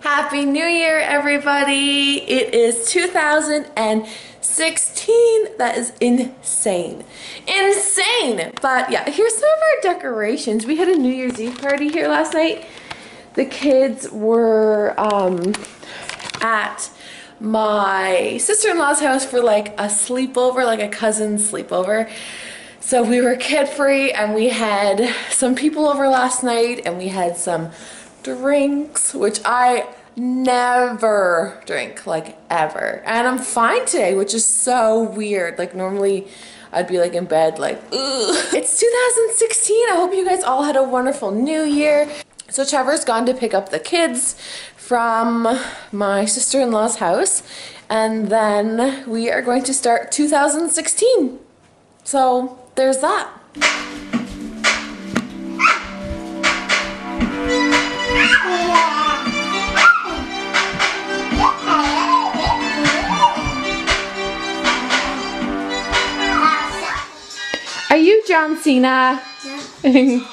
Happy New Year, everybody! It is 2016. That is insane. Insane! But yeah, here's some of our decorations. We had a New Year's Eve party here last night. The kids were um, at my sister-in-law's house for like a sleepover, like a cousin's sleepover. So we were kid free and we had some people over last night and we had some drinks, which I never drink, like ever. And I'm fine today, which is so weird. Like normally I'd be like in bed like, ugh. It's 2016. I hope you guys all had a wonderful new year. So Trevor's gone to pick up the kids from my sister-in-law's house and then we are going to start 2016. So there's that. Are you John Cena? Yeah.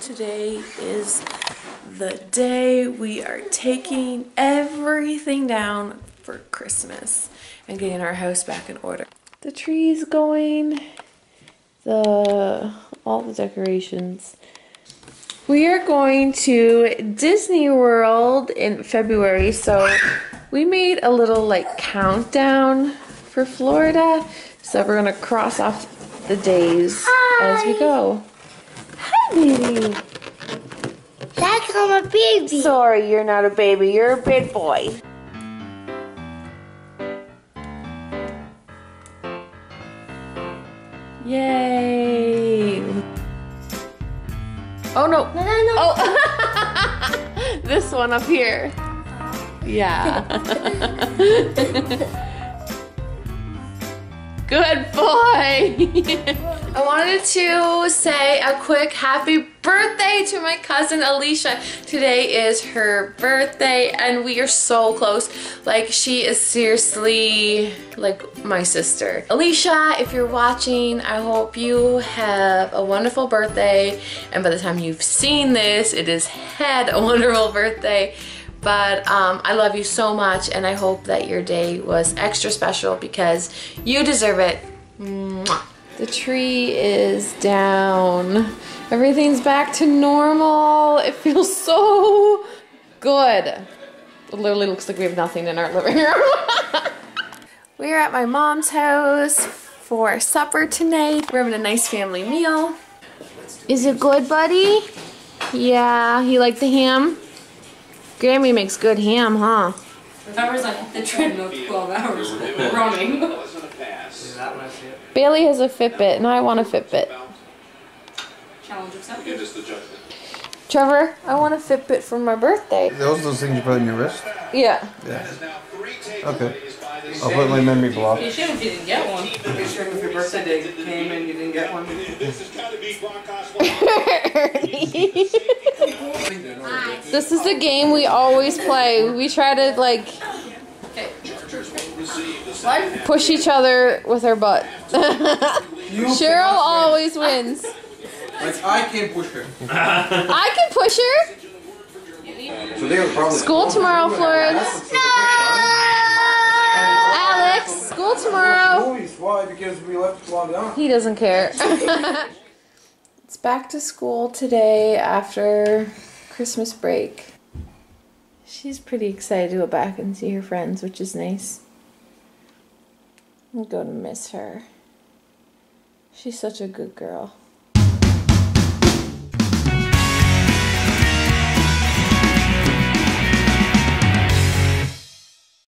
Today is the day we are taking everything down for Christmas and getting our house back in order. The tree's going, the all the decorations. We are going to Disney World in February, so we made a little like countdown for Florida. So we're gonna cross off the days Hi. as we go. Hi, baby. That's I'm a baby. Sorry, you're not a baby. You're a big boy. Yay. Oh, no. No, no, no. Oh, this one up here. Yeah. Good boy. I wanted to say a quick happy birthday to my cousin Alicia. Today is her birthday and we are so close. Like she is seriously like my sister. Alicia, if you're watching, I hope you have a wonderful birthday. And by the time you've seen this, it has had a wonderful birthday. But um, I love you so much and I hope that your day was extra special because you deserve it. The tree is down. Everything's back to normal. It feels so good. It literally looks like we have nothing in our living room. We're at my mom's house for supper tonight. We're having a nice family meal. Is it good, buddy? Yeah, you like the ham? Grammy makes good ham, huh? I was like the treadmill for 12 hours running. Bailey has a Fitbit, and I want a Fitbit. Challenge accepted. Trevor, I want a Fitbit for my birthday. Those are those things you put on your wrist? Yeah. Yeah. Okay. I'll put my memory block. You should if you didn't get one. Be sure if your birthday day came and you didn't get one. this is a game we always play. We try to like push each other with our butt. Cheryl always wins. Like I can push her. I can push her. So they probably School tomorrow, Florence. No! Alex, school tomorrow. Why? Because we left to down. He doesn't care. it's back to school today after Christmas break. She's pretty excited to go back and see her friends, which is nice. I'm going to miss her. She's such a good girl.